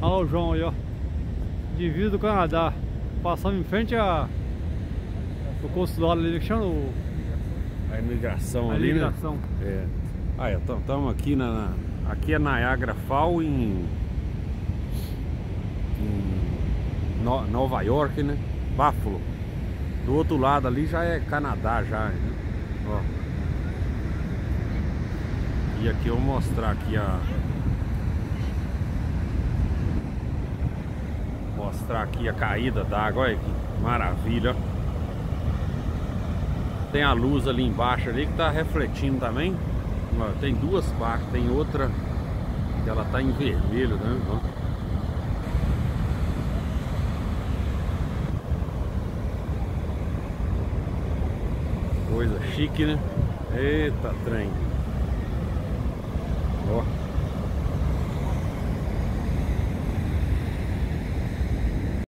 Olha o João aí, ó. Divisa do Canadá. Passando em frente a. O consulado ali, que chama o. A imigração A ali, imigração. né? É. Ah, estamos aqui na. Aqui é Niagara Fall em. em No- Nova York, né? Buffalo. Do outro lado ali já é Canadá já, né? Ó. E aqui eu vou mostrar aqui a. Mostrar aqui a caída d'água, olha que maravilha. Tem a luz ali embaixo ali que tá refletindo também. Tem duas partes, tem outra que ela tá em vermelho, né? Coisa chique, né? Eita trem. Ó.